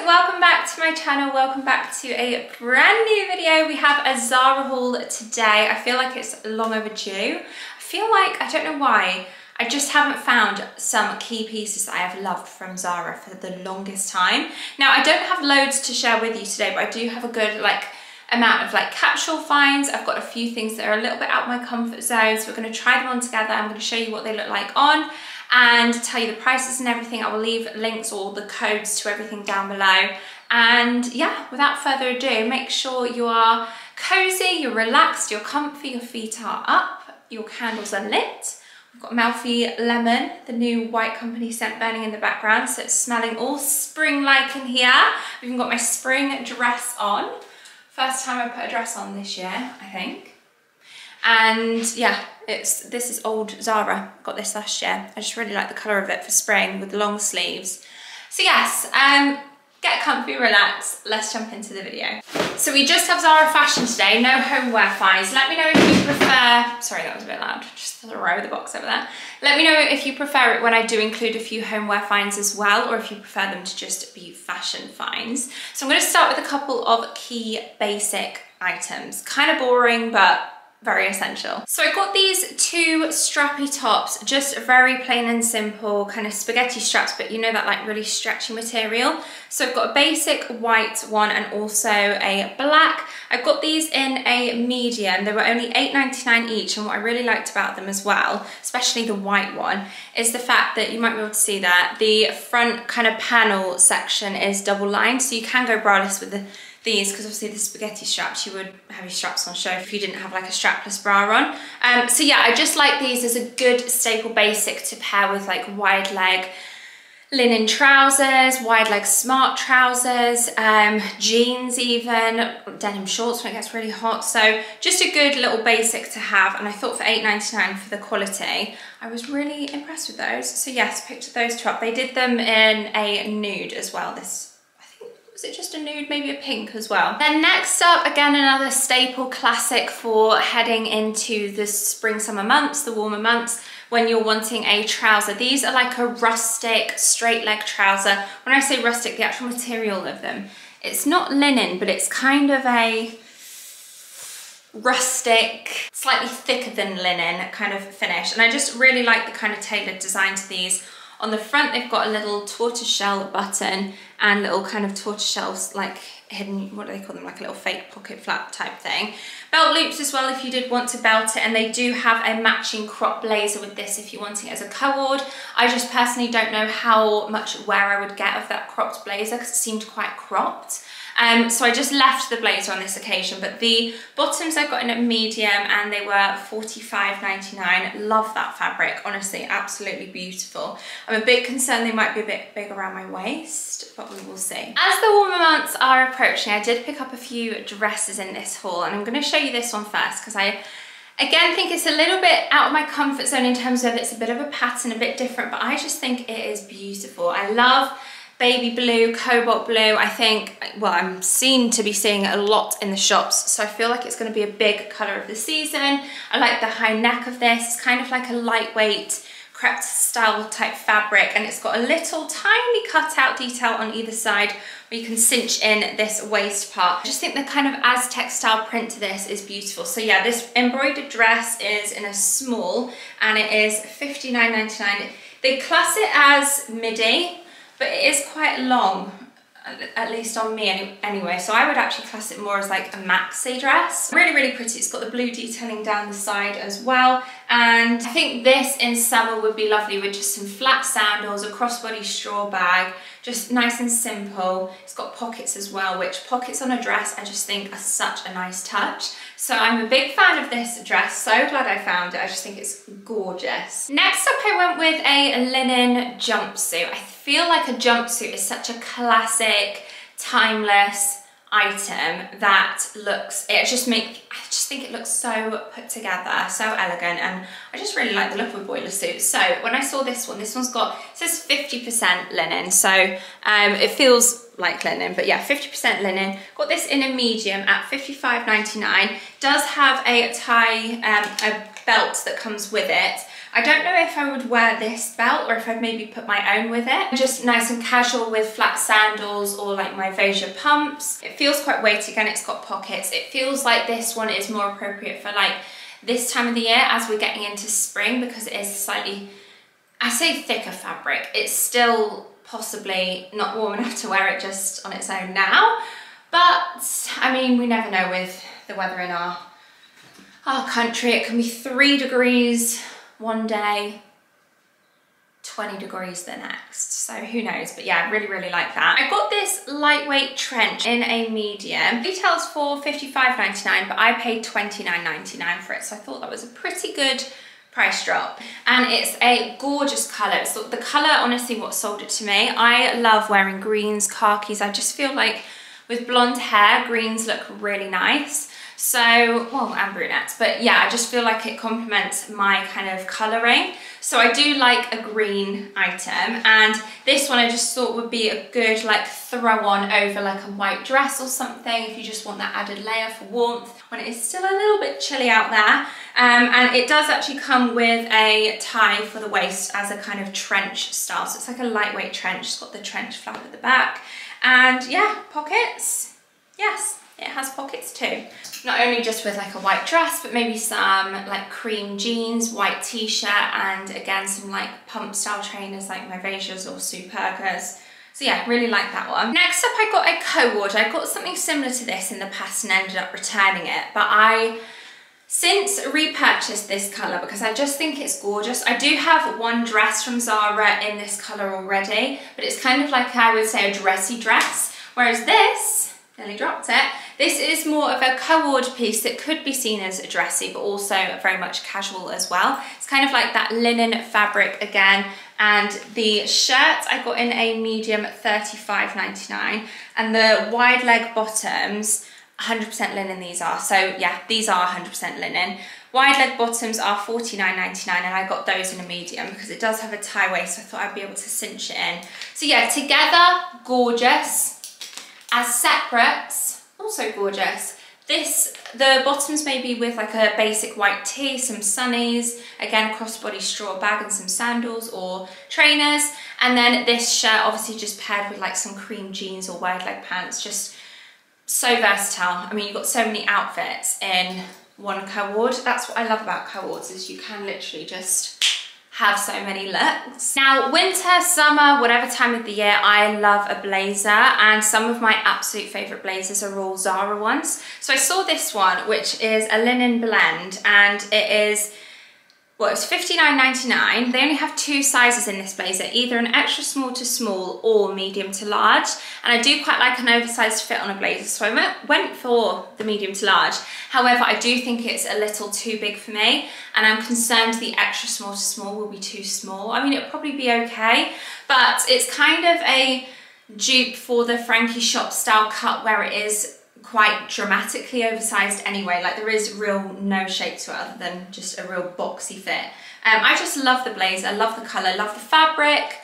welcome back to my channel. Welcome back to a brand new video. We have a Zara haul today. I feel like it's long overdue. I feel like, I don't know why, I just haven't found some key pieces that I have loved from Zara for the longest time. Now, I don't have loads to share with you today, but I do have a good like amount of like capsule finds. I've got a few things that are a little bit out of my comfort zone, so we're gonna try them on together. I'm gonna show you what they look like on and tell you the prices and everything. I will leave links or the codes to everything down below. And yeah, without further ado, make sure you are cozy, you're relaxed, you're comfy, your feet are up, your candles are lit. We've got Malfi Lemon, the new White Company scent burning in the background, so it's smelling all spring-like in here. I've even got my spring dress on. First time I put a dress on this year, I think. And yeah, it's this is old Zara. Got this last year. I just really like the colour of it for spring with long sleeves. So yes, um, get comfy, relax. Let's jump into the video. So we just have Zara fashion today, no homeware finds. Let me know if you prefer, sorry that was a bit loud, just throw the box over there. Let me know if you prefer it when I do include a few homeware finds as well, or if you prefer them to just be fashion finds. So I'm gonna start with a couple of key basic items. Kind of boring, but very essential. So I got these two strappy tops, just very plain and simple, kind of spaghetti straps, but you know that like really stretchy material. So I've got a basic white one and also a black. I got these in a medium. They were only $8.99 each and what I really liked about them as well, especially the white one, is the fact that you might be able to see that the front kind of panel section is double lined so you can go braless with the these because obviously the spaghetti straps you would have your straps on show if you didn't have like a strapless bra on um, so yeah I just like these as a good staple basic to pair with like wide leg linen trousers, wide leg smart trousers, um, jeans even, denim shorts when it gets really hot. So just a good little basic to have. And I thought for $8.99 for the quality, I was really impressed with those. So yes, picked those two up. They did them in a nude as well, this was it just a nude, maybe a pink as well? Then next up, again, another staple classic for heading into the spring, summer months, the warmer months, when you're wanting a trouser. These are like a rustic straight leg trouser. When I say rustic, the actual material of them, it's not linen, but it's kind of a rustic, slightly thicker than linen kind of finish. And I just really like the kind of tailored design to these. On the front, they've got a little tortoiseshell button and little kind of tortoiseshells like hidden, what do they call them, like a little fake pocket flap type thing. Belt loops as well if you did want to belt it and they do have a matching crop blazer with this if you want it as a co-ord. I just personally don't know how much wear I would get of that cropped blazer because it seemed quite cropped. Um, so I just left the blazer on this occasion, but the bottoms I got in at medium and they were $45.99. Love that fabric, honestly, absolutely beautiful. I'm a bit concerned they might be a bit big around my waist, but we will see. As the warmer months are approaching, I did pick up a few dresses in this haul and I'm gonna show you this one first because I Again, think it's a little bit out of my comfort zone in terms of it's a bit of a pattern, a bit different, but I just think it is beautiful. I love baby blue, cobalt blue. I think, well, I'm seen to be seeing a lot in the shops. So I feel like it's gonna be a big color of the season. I like the high neck of this. It's kind of like a lightweight crepe style type fabric and it's got a little tiny cutout detail on either side where you can cinch in this waist part. I just think the kind of Aztec style print to this is beautiful. So yeah, this embroidered dress is in a small and it is $59.99. They class it as midi, but it is quite long at least on me any anyway so I would actually class it more as like a maxi dress. Really really pretty. It's got the blue detailing down the side as well and I think this in summer would be lovely with just some flat sandals a crossbody straw bag just nice and simple. It's got pockets as well which pockets on a dress I just think are such a nice touch. So I'm a big fan of this dress so glad I found it. I just think it's gorgeous. Next up I went with a linen jumpsuit. I feel like a jumpsuit is such a classic, timeless item that looks, it just make, I just think it looks so put together, so elegant, and I just really like the look of a boiler suit. So when I saw this one, this one's got, it says 50% linen, so um, it feels like linen, but yeah, 50% linen. Got this in a medium at 55.99. Does have a tie, um, a belt that comes with it. I don't know if I would wear this belt or if I'd maybe put my own with it. Just nice and casual with flat sandals or like my Veja pumps. It feels quite weighty again it's got pockets. It feels like this one is more appropriate for like this time of the year as we're getting into spring because it is slightly, I say thicker fabric. It's still possibly not warm enough to wear it just on its own now. But I mean, we never know with the weather in our, our country. It can be three degrees one day, 20 degrees the next. So who knows, but yeah, I really, really like that. I got this lightweight trench in a medium. Details for $55.99, but I paid $29.99 for it. So I thought that was a pretty good price drop. And it's a gorgeous color so the color honestly what sold it to me. I love wearing greens khakis. I just feel like with blonde hair greens look really nice so, well, and brunettes, but yeah, I just feel like it complements my kind of colouring. So I do like a green item and this one I just thought would be a good like throw on over like a white dress or something if you just want that added layer for warmth when it is still a little bit chilly out there. Um, and it does actually come with a tie for the waist as a kind of trench style. So it's like a lightweight trench, it's got the trench flap at the back. And yeah, pockets, yes, it has pockets too. Not only just with like a white dress, but maybe some like cream jeans, white t-shirt, and again, some like pump style trainers like my Vejas or Supergas. So yeah, really like that one. Next up, I got a co-ord. I got something similar to this in the past and ended up returning it, but I since repurchased this colour because I just think it's gorgeous. I do have one dress from Zara in this colour already, but it's kind of like I would say a dressy dress, whereas this, nearly dropped it, this is more of a co-ord piece that could be seen as dressy, but also very much casual as well. It's kind of like that linen fabric again. And the shirt I got in a medium at $35.99 and the wide leg bottoms, 100% linen these are. So yeah, these are 100% linen. Wide leg bottoms are $49.99 and I got those in a medium because it does have a tie waist so I thought I'd be able to cinch it in. So yeah, together, gorgeous. As separates, also gorgeous. This, the bottoms maybe with like a basic white tee, some sunnies, again crossbody straw bag and some sandals or trainers. And then this shirt obviously just paired with like some cream jeans or wide leg pants, just so versatile. I mean, you've got so many outfits in one co-ord. That's what I love about co-ords is you can literally just have so many looks. Now, winter, summer, whatever time of the year, I love a blazer and some of my absolute favorite blazers are all Zara ones. So I saw this one, which is a linen blend and it is well, it was $59.99. They only have two sizes in this blazer, either an extra small to small or medium to large. And I do quite like an oversized fit on a blazer, so I went for the medium to large. However, I do think it's a little too big for me, and I'm concerned the extra small to small will be too small. I mean, it'll probably be okay, but it's kind of a dupe for the Frankie Shop style cut where it is quite dramatically oversized anyway. Like there is real no shape to it other than just a real boxy fit. Um, I just love the blazer, I love the color, love the fabric,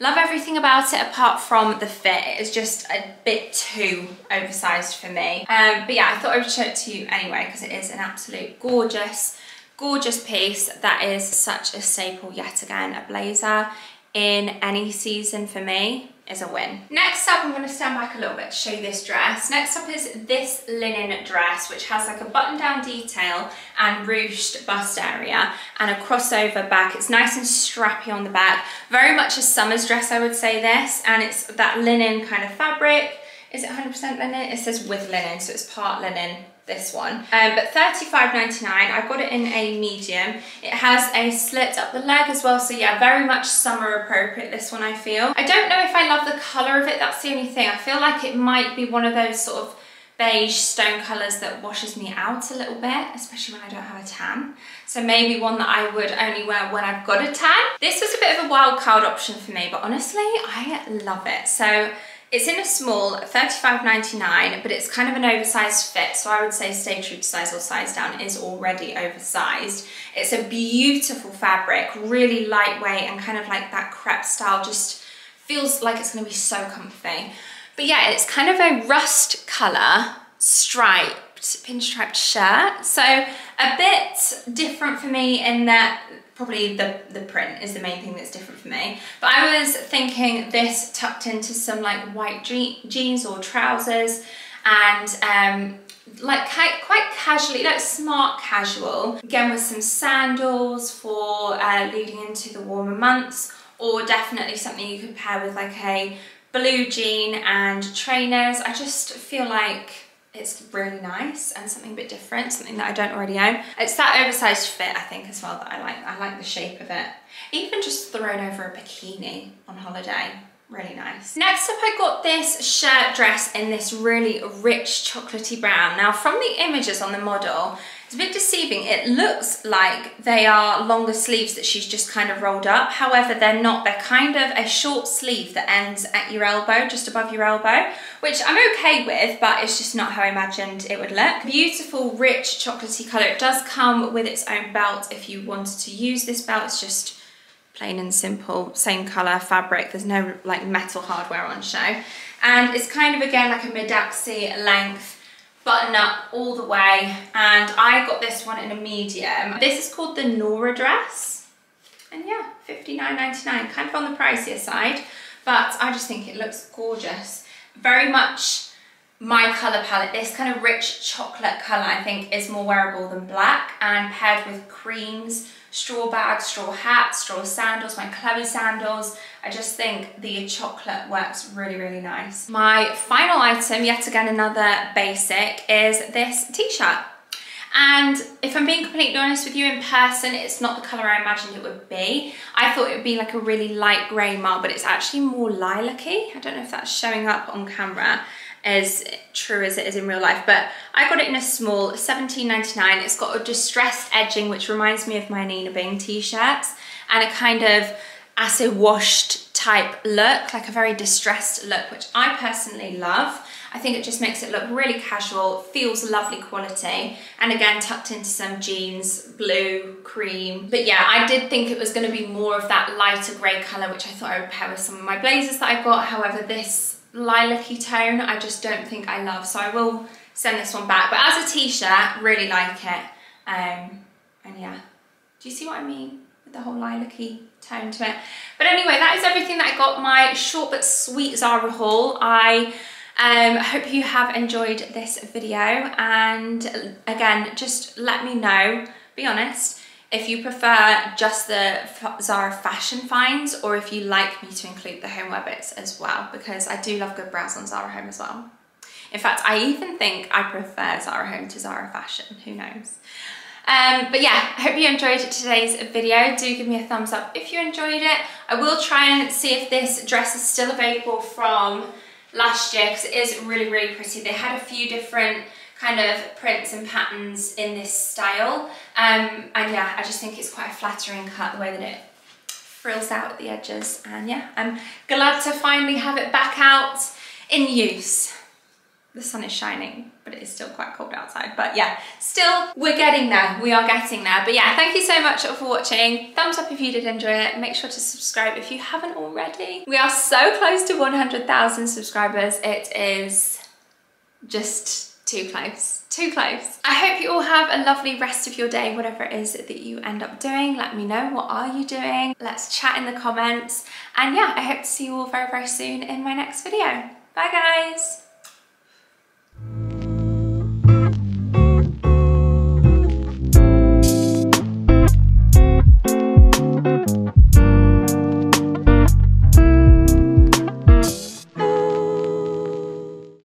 love everything about it apart from the fit. It is just a bit too oversized for me. Um, but yeah, I thought I would show it to you anyway because it is an absolute gorgeous, gorgeous piece that is such a staple yet again, a blazer in any season for me is a win. Next up, I'm going to stand back a little bit to show you this dress. Next up is this linen dress, which has like a button down detail and ruched bust area and a crossover back. It's nice and strappy on the back. Very much a summer's dress, I would say this. And it's that linen kind of fabric. Is it 100% linen? It says with linen, so it's part linen, this one. Um, but $35.99, I got it in a medium. It has a slit up the leg as well, so yeah, very much summer appropriate, this one I feel. I don't know if I love the colour of it, that's the only thing. I feel like it might be one of those sort of beige stone colours that washes me out a little bit, especially when I don't have a tan. So maybe one that I would only wear when I've got a tan. This was a bit of a wild card option for me, but honestly, I love it. So it's in a small, $35.99, but it's kind of an oversized fit, so I would say stay true to size or size down is already oversized. It's a beautiful fabric, really lightweight and kind of like that crepe style, just feels like it's gonna be so comfy. But yeah, it's kind of a rust colour striped, pinstriped shirt. So a bit different for me in that probably the, the print is the main thing that's different for me. But I was thinking this tucked into some like white jeans or trousers and um, like quite casually, like smart casual. Again with some sandals for uh, leading into the warmer months or definitely something you could pair with like a blue jean and trainers. I just feel like it's really nice and something a bit different, something that I don't already own. It's that oversized fit, I think, as well, that I like. I like the shape of it. Even just thrown over a bikini on holiday really nice. Next up I got this shirt dress in this really rich chocolatey brown. Now from the images on the model, it's a bit deceiving. It looks like they are longer sleeves that she's just kind of rolled up. However, they're not. They're kind of a short sleeve that ends at your elbow, just above your elbow, which I'm okay with, but it's just not how I imagined it would look. Beautiful, rich, chocolatey color. It does come with its own belt if you wanted to use this belt. It's just plain and simple, same color fabric. There's no like metal hardware on show. And it's kind of again like a mid-axi length button up all the way. And I got this one in a medium. This is called the Nora dress. And yeah, $59.99, kind of on the pricier side, but I just think it looks gorgeous. Very much my colour palette. This kind of rich chocolate colour I think is more wearable than black and paired with creams, straw bag, straw hat, straw sandals, my Chloe sandals. I just think the chocolate works really, really nice. My final item, yet again another basic, is this t-shirt. And if I'm being completely honest with you, in person, it's not the colour I imagined it would be. I thought it would be like a really light grey marl, but it's actually more lilac-y. I don't know if that's showing up on camera as true as it is in real life, but I got it in a small, $17.99. It's got a distressed edging, which reminds me of my Anine Bing t-shirts, and a kind of acid washed type look, like a very distressed look, which I personally love. I think it just makes it look really casual, feels lovely quality, and again, tucked into some jeans, blue, cream. But yeah, I did think it was gonna be more of that lighter gray color, which I thought I would pair with some of my blazers that I got. However, this lilac-y tone I just don't think I love. So I will send this one back. But as a t-shirt, really like it. Um, and yeah, do you see what I mean? With the whole lilac-y tone to it. But anyway, that is everything that I got my short but sweet Zara haul. I um, hope you have enjoyed this video. And again, just let me know, be honest, if you prefer just the Zara fashion finds or if you like me to include the homeware bits as well because I do love good browse on Zara Home as well. In fact, I even think I prefer Zara Home to Zara Fashion, who knows. Um, but yeah, I hope you enjoyed today's video. Do give me a thumbs up if you enjoyed it. I will try and see if this dress is still available from last year because it is really, really pretty. They had a few different kind of prints and patterns in this style. Um, and yeah, I just think it's quite a flattering cut the way that it frills out at the edges. And yeah, I'm glad to finally have it back out in use. The sun is shining, but it is still quite cold outside. But yeah, still, we're getting there. We are getting there. But yeah, thank you so much for watching. Thumbs up if you did enjoy it. Make sure to subscribe if you haven't already. We are so close to 100,000 subscribers. It is just too close, too close. I hope you all have a lovely rest of your day, whatever it is that you end up doing. Let me know, what are you doing? Let's chat in the comments. And yeah, I hope to see you all very, very soon in my next video. Bye guys.